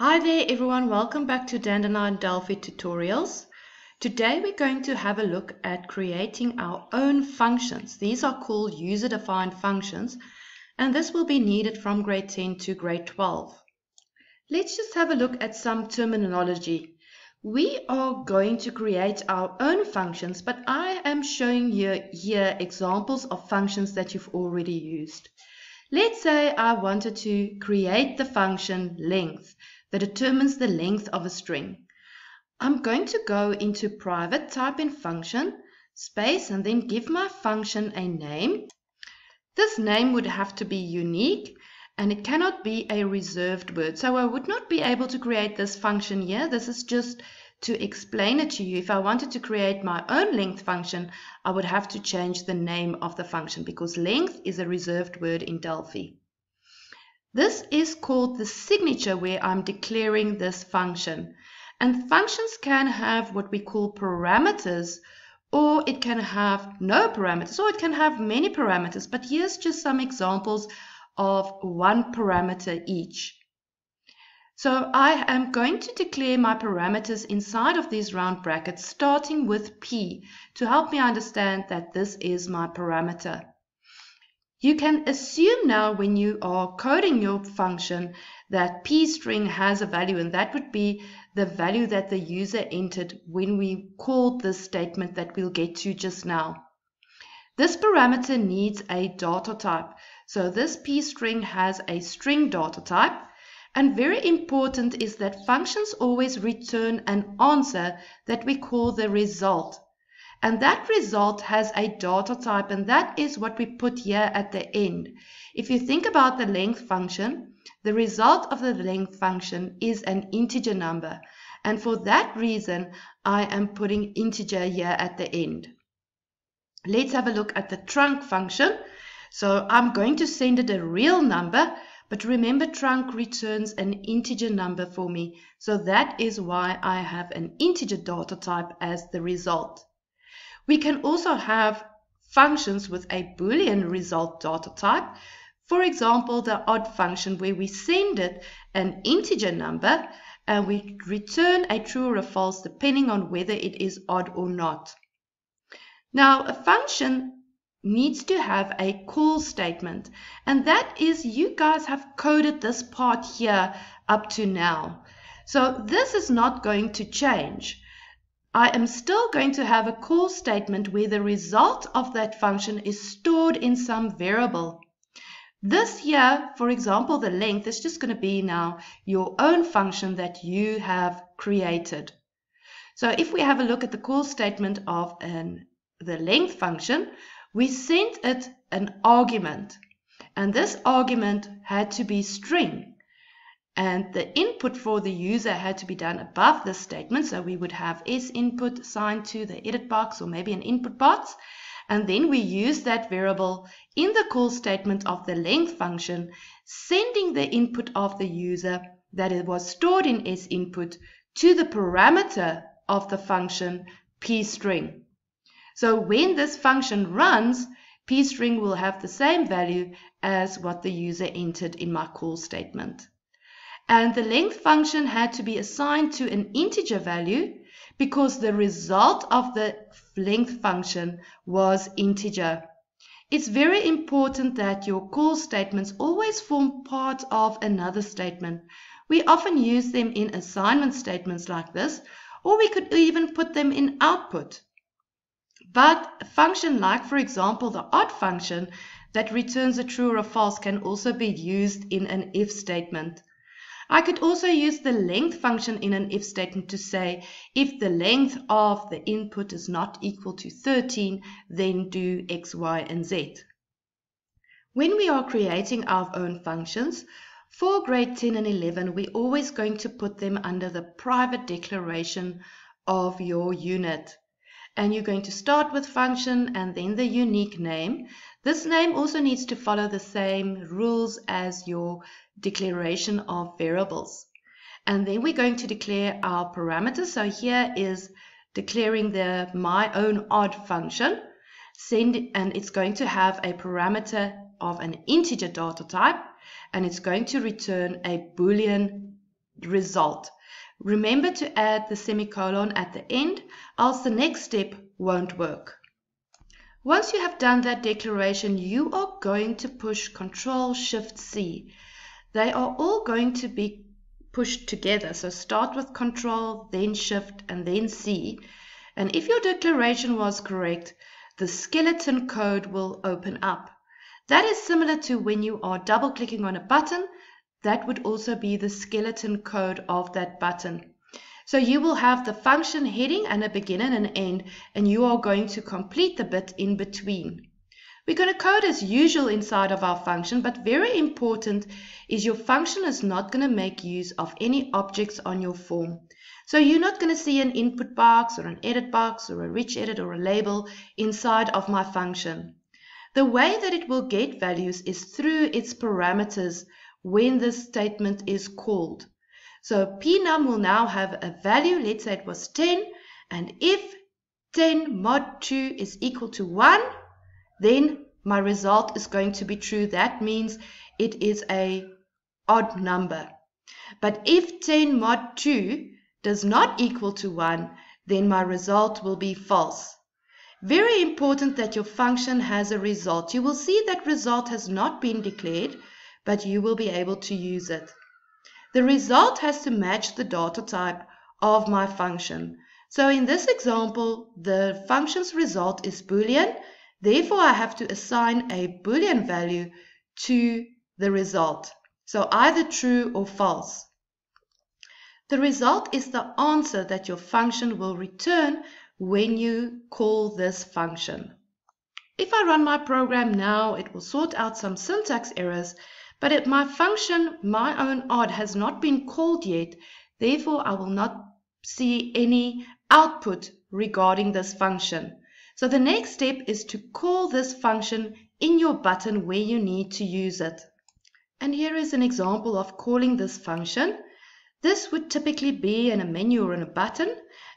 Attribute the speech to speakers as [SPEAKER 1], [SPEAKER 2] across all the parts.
[SPEAKER 1] Hi there everyone, welcome back to Dandelion Delphi tutorials. Today we're going to have a look at creating our own functions. These are called user-defined functions and this will be needed from grade 10 to grade 12. Let's just have a look at some terminology. We are going to create our own functions but I am showing you here examples of functions that you've already used. Let's say I wanted to create the function length that determines the length of a string. I'm going to go into private, type in function, space, and then give my function a name. This name would have to be unique and it cannot be a reserved word. So I would not be able to create this function here. This is just to explain it to you. If I wanted to create my own length function, I would have to change the name of the function because length is a reserved word in Delphi. This is called the signature where I'm declaring this function. And functions can have what we call parameters or it can have no parameters or it can have many parameters. But here's just some examples of one parameter each. So I am going to declare my parameters inside of these round brackets starting with p to help me understand that this is my parameter. You can assume now when you are coding your function that p string has a value and that would be the value that the user entered when we called this statement that we'll get to just now. This parameter needs a data type. So this p string has a string data type and very important is that functions always return an answer that we call the result. And that result has a data type, and that is what we put here at the end. If you think about the length function, the result of the length function is an integer number. And for that reason, I am putting integer here at the end. Let's have a look at the trunc function. So I'm going to send it a real number but remember trunc returns an integer number for me, so that is why I have an integer data type as the result. We can also have functions with a boolean result data type. For example, the odd function where we send it an integer number and we return a true or a false depending on whether it is odd or not. Now, a function needs to have a call statement. And that is you guys have coded this part here up to now. So this is not going to change. I am still going to have a call statement where the result of that function is stored in some variable. This here, for example, the length is just going to be now your own function that you have created. So if we have a look at the call statement of an, the length function, we sent it an argument and this argument had to be string and the input for the user had to be done above this statement. So we would have s input assigned to the edit box or maybe an input box. And then we use that variable in the call statement of the length function sending the input of the user that it was stored in s input to the parameter of the function p string so when this function runs, pstring will have the same value as what the user entered in my call statement. And the length function had to be assigned to an integer value because the result of the length function was integer. It's very important that your call statements always form part of another statement. We often use them in assignment statements like this, or we could even put them in output. But a function like, for example, the odd function that returns a true or a false can also be used in an if statement. I could also use the length function in an if statement to say if the length of the input is not equal to 13, then do x, y, and z. When we are creating our own functions, for grade 10 and 11, we're always going to put them under the private declaration of your unit and you're going to start with function and then the unique name. This name also needs to follow the same rules as your declaration of variables. And then we're going to declare our parameters. So here is declaring the my own odd function. Send, and it's going to have a parameter of an integer data type and it's going to return a boolean result. Remember to add the semicolon at the end, else the next step won't work. Once you have done that declaration, you are going to push Control Shift C. They are all going to be pushed together. So start with Control, then Shift, and then C. And if your declaration was correct, the skeleton code will open up. That is similar to when you are double clicking on a button that would also be the skeleton code of that button. So you will have the function heading and a begin and an end, and you are going to complete the bit in between. We're going to code as usual inside of our function, but very important is your function is not going to make use of any objects on your form. So you're not going to see an input box or an edit box or a rich edit or a label inside of my function. The way that it will get values is through its parameters when this statement is called. So pnum will now have a value, let's say it was 10, and if 10 mod 2 is equal to 1, then my result is going to be true. That means it is a odd number. But if 10 mod 2 does not equal to 1, then my result will be false. Very important that your function has a result. You will see that result has not been declared, but you will be able to use it. The result has to match the data type of my function. So in this example, the function's result is Boolean. Therefore, I have to assign a Boolean value to the result. So either true or false. The result is the answer that your function will return when you call this function. If I run my program now, it will sort out some syntax errors but if my function, my own odd, has not been called yet, therefore I will not see any output regarding this function. So the next step is to call this function in your button where you need to use it. And here is an example of calling this function. This would typically be in a menu or in a button,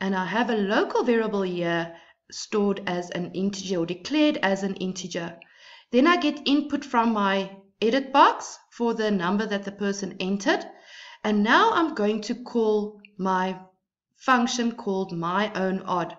[SPEAKER 1] and I have a local variable here stored as an integer or declared as an integer. Then I get input from my edit box for the number that the person entered. And now I'm going to call my function called my own odd.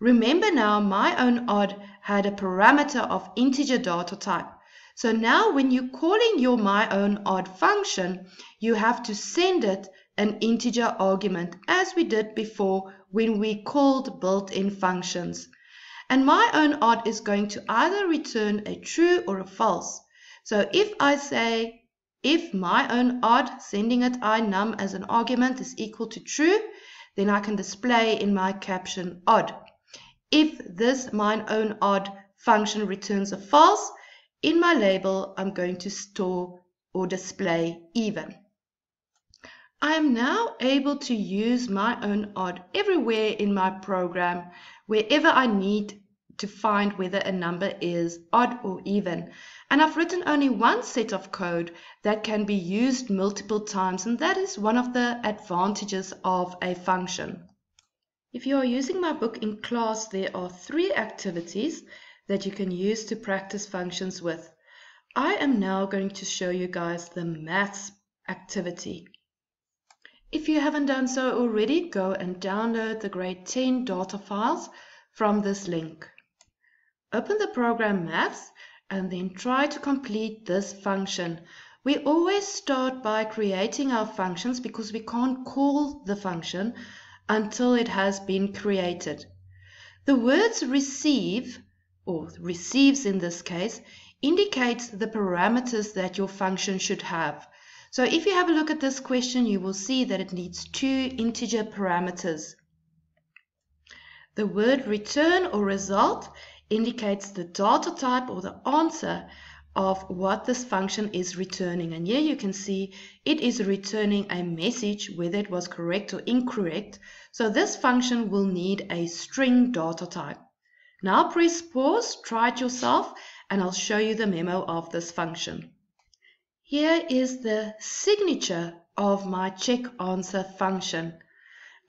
[SPEAKER 1] Remember now my own odd had a parameter of integer data type. So now when you're calling your my own odd function, you have to send it an integer argument as we did before when we called built-in functions. And my own odd is going to either return a true or a false. So if I say if my own odd sending it i num as an argument is equal to true, then I can display in my caption odd. If this mine own odd function returns a false, in my label I'm going to store or display even. I am now able to use my own odd everywhere in my program, wherever I need to find whether a number is odd or even. And I've written only one set of code that can be used multiple times, and that is one of the advantages of a function. If you are using my book in class, there are three activities that you can use to practice functions with. I am now going to show you guys the maths activity. If you haven't done so already, go and download the grade 10 data files from this link. Open the program maths and then try to complete this function. We always start by creating our functions because we can't call the function until it has been created. The words receive, or receives in this case, indicates the parameters that your function should have. So if you have a look at this question, you will see that it needs two integer parameters. The word return or result indicates the data type or the answer of what this function is returning. And here you can see it is returning a message whether it was correct or incorrect. So this function will need a string data type. Now press pause, try it yourself, and I'll show you the memo of this function. Here is the signature of my check answer function.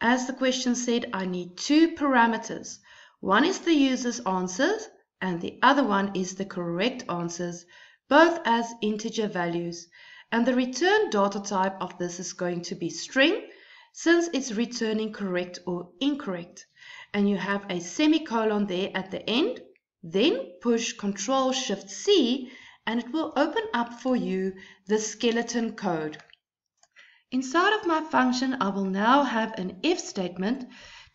[SPEAKER 1] As the question said, I need two parameters. One is the user's answers and the other one is the correct answers, both as integer values. And the return data type of this is going to be string, since it's returning correct or incorrect. And you have a semicolon there at the end. Then push Control Shift C and it will open up for you the skeleton code. Inside of my function, I will now have an if statement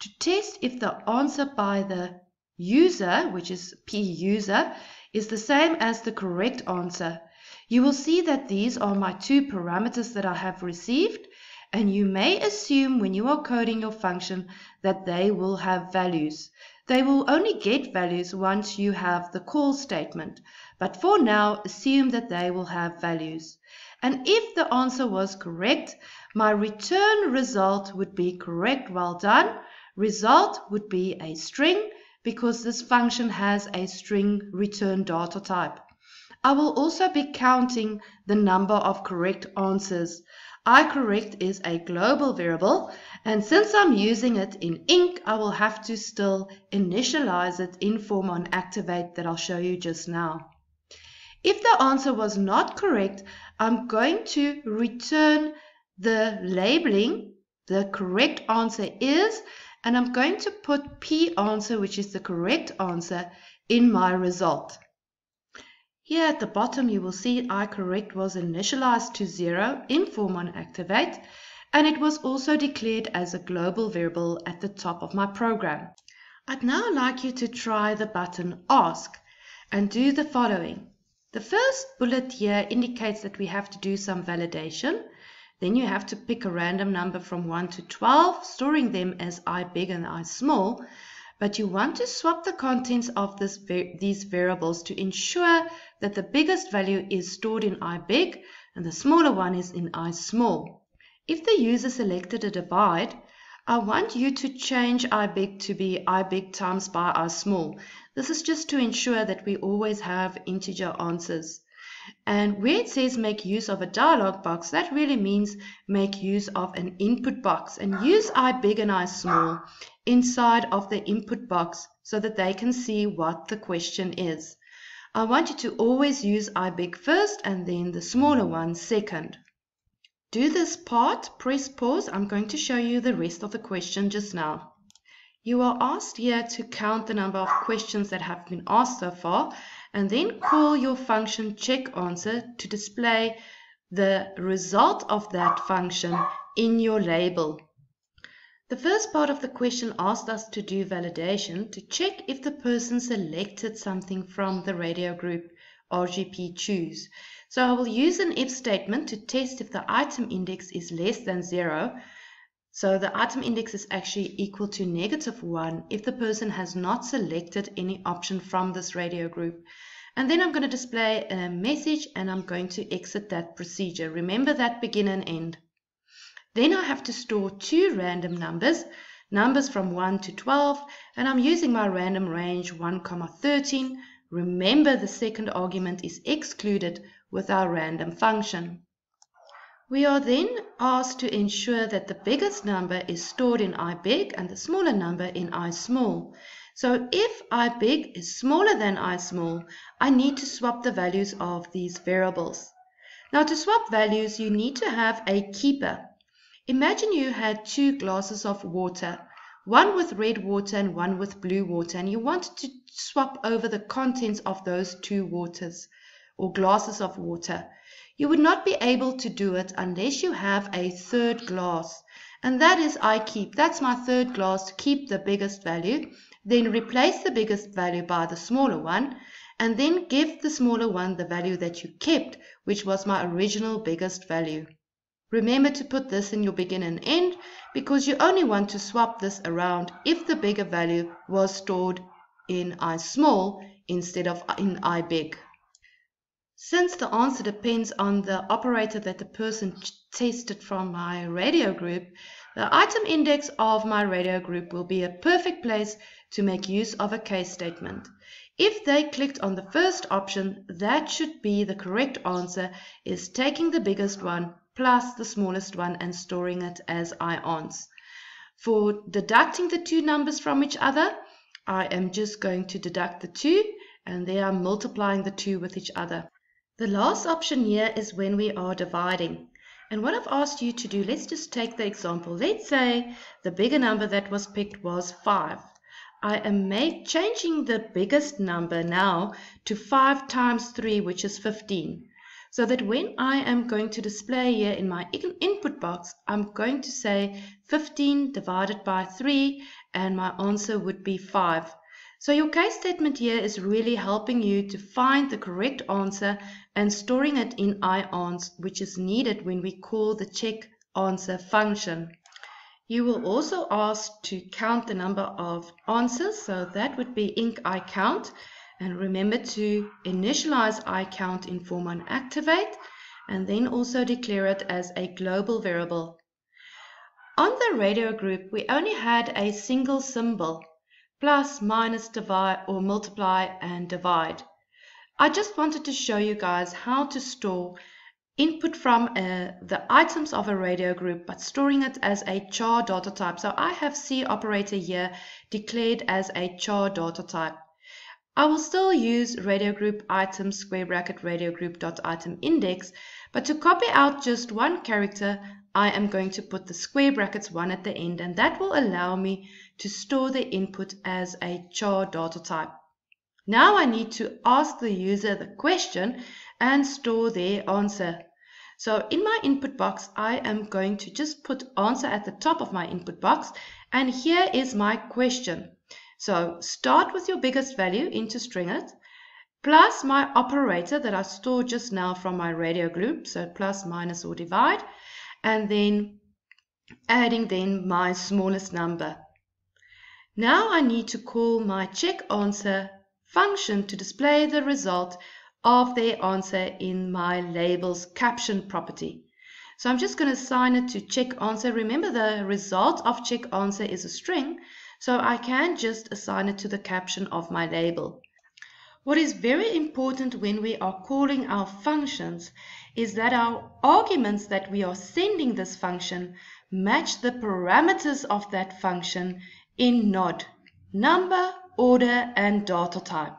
[SPEAKER 1] to test if the answer by the user, which is p user, is the same as the correct answer. You will see that these are my two parameters that I have received, and you may assume when you are coding your function that they will have values. They will only get values once you have the call statement, but for now assume that they will have values. And if the answer was correct, my return result would be correct, well done. Result would be a string because this function has a string return data type. I will also be counting the number of correct answers. iCorrect is a global variable and since I'm using it in inc, I will have to still initialize it in form on activate that I'll show you just now. If the answer was not correct, I'm going to return the labeling, the correct answer is, and I'm going to put P answer, which is the correct answer, in my result. Here at the bottom, you will see iCorrect was initialized to zero in form on activate, and it was also declared as a global variable at the top of my program. I'd now like you to try the button ask and do the following. The first bullet here indicates that we have to do some validation. Then you have to pick a random number from 1 to 12, storing them as i big and i small. But you want to swap the contents of this, these variables to ensure that the biggest value is stored in i big and the smaller one is in i small. If the user selected a divide, I want you to change i big to be i big times by i small. This is just to ensure that we always have integer answers. And where it says make use of a dialog box, that really means make use of an input box and use I big and I small inside of the input box so that they can see what the question is. I want you to always use I big first and then the smaller one second. Do this part, press pause. I'm going to show you the rest of the question just now. You are asked here to count the number of questions that have been asked so far and then call your function check answer to display the result of that function in your label. The first part of the question asked us to do validation to check if the person selected something from the radio group RGP choose. So I will use an if statement to test if the item index is less than zero so the item index is actually equal to negative 1 if the person has not selected any option from this radio group. And then I'm going to display a message and I'm going to exit that procedure. Remember that begin and end. Then I have to store two random numbers, numbers from 1 to 12, and I'm using my random range 1, comma 13. Remember the second argument is excluded with our random function. We are then asked to ensure that the biggest number is stored in I big and the smaller number in I small. So if I big is smaller than I small, I need to swap the values of these variables. Now to swap values, you need to have a keeper. Imagine you had two glasses of water, one with red water and one with blue water, and you wanted to swap over the contents of those two waters or glasses of water. You would not be able to do it unless you have a third glass. And that is I keep. That's my third glass to keep the biggest value. Then replace the biggest value by the smaller one. And then give the smaller one the value that you kept, which was my original biggest value. Remember to put this in your begin and end because you only want to swap this around if the bigger value was stored in I small instead of in I big. Since the answer depends on the operator that the person tested from my radio group, the item index of my radio group will be a perfect place to make use of a case statement. If they clicked on the first option, that should be the correct answer is taking the biggest one plus the smallest one and storing it as IANS. For deducting the two numbers from each other, I am just going to deduct the two and they are multiplying the two with each other. The last option here is when we are dividing. And what I've asked you to do, let's just take the example. Let's say the bigger number that was picked was 5. I am make, changing the biggest number now to 5 times 3, which is 15. So that when I am going to display here in my in input box, I'm going to say 15 divided by 3, and my answer would be 5. So your case statement here is really helping you to find the correct answer and storing it in iAns, which is needed when we call the check answer function. You will also ask to count the number of answers, so that would be inc iCount. And remember to initialize iCount in form on activate, and then also declare it as a global variable. On the radio group, we only had a single symbol, plus, minus, divide, or multiply and divide. I just wanted to show you guys how to store input from uh, the items of a radio group, but storing it as a char data type. So I have C operator here declared as a char data type. I will still use radio group item square bracket radio group dot item index, but to copy out just one character, I am going to put the square brackets one at the end, and that will allow me to store the input as a char data type. Now I need to ask the user the question and store their answer. So in my input box, I am going to just put answer at the top of my input box. And here is my question. So start with your biggest value into stringit plus my operator that I stored just now from my radio group. So plus, minus, or divide. And then adding then my smallest number. Now I need to call my check answer function to display the result of their answer in my labels caption property. So I'm just going to assign it to check answer. Remember the result of check answer is a string, so I can just assign it to the caption of my label. What is very important when we are calling our functions is that our arguments that we are sending this function match the parameters of that function in NOD, number, order, and data type.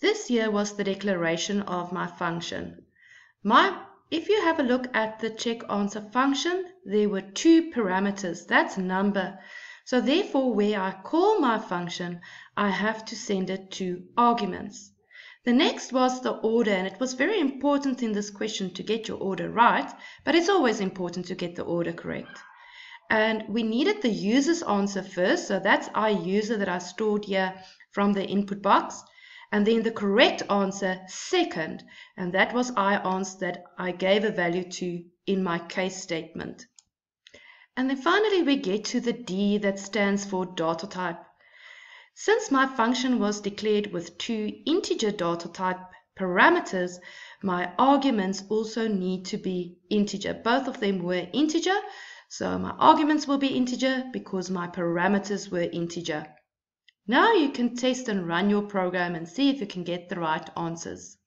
[SPEAKER 1] This year was the declaration of my function. My, if you have a look at the check answer function, there were two parameters, that's number. So therefore, where I call my function, I have to send it to arguments. The next was the order, and it was very important in this question to get your order right, but it's always important to get the order correct. And we needed the user's answer first. So that's our user that I stored here from the input box. And then the correct answer second. And that was I answer that I gave a value to in my case statement. And then finally we get to the D that stands for data type. Since my function was declared with two integer data type parameters, my arguments also need to be integer. Both of them were integer, so my arguments will be integer because my parameters were integer. Now you can test and run your program and see if you can get the right answers.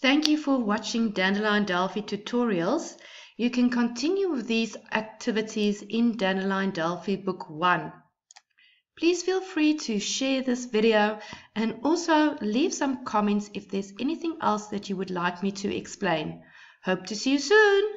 [SPEAKER 1] Thank you for watching Dandelion Delphi tutorials. You can continue with these activities in Dandelion Delphi Book 1. Please feel free to share this video and also leave some comments if there's anything else that you would like me to explain. Hope to see you soon!